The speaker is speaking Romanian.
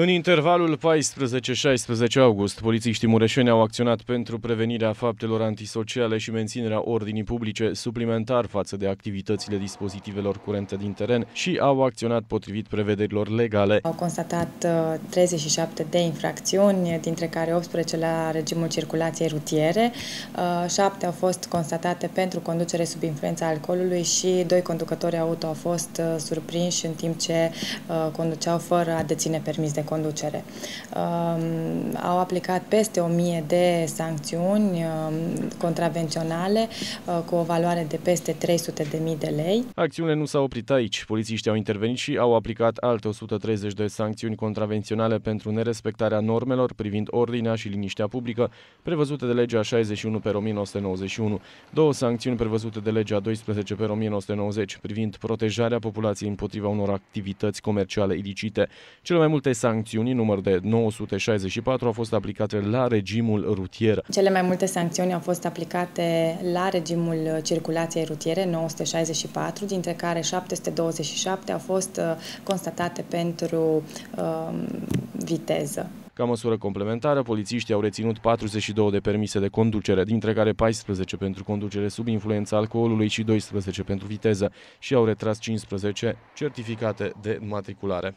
În intervalul 14-16 august, polițiștii mureșeni au acționat pentru prevenirea faptelor antisociale și menținerea ordinii publice suplimentar față de activitățile dispozitivelor curente din teren și au acționat potrivit prevederilor legale. Au constatat 37 uh, de infracțiuni, dintre care 18 la regimul circulației rutiere, 7 uh, au fost constatate pentru conducere sub influența alcoolului și doi conducători auto au fost uh, surprinși în timp ce conduceau fără a deține permis de conducere. Um, au aplicat peste 1000 de sancțiuni um, contravenționale uh, cu o valoare de peste 300.000 de lei. Acțiunile nu s-au oprit aici. Polițiștii au intervenit și au aplicat alte 130 de sancțiuni contravenționale pentru nerespectarea normelor privind ordinea și liniștea publică prevăzute de legea 61 pe 1991, două sancțiuni prevăzute de legea 12 pe 1990 privind protejarea populației împotriva unor activități comerciale ilicite. Cele mai multe sancțiuni sancțiuni, număr de 964, au fost aplicate la regimul rutier. Cele mai multe sancțiuni au fost aplicate la regimul circulației rutiere, 964, dintre care 727 au fost uh, constatate pentru uh, viteză. Ca măsură complementară, polițiștii au reținut 42 de permise de conducere, dintre care 14 pentru conducere sub influența alcoolului și 12 pentru viteză și au retras 15 certificate de matriculare.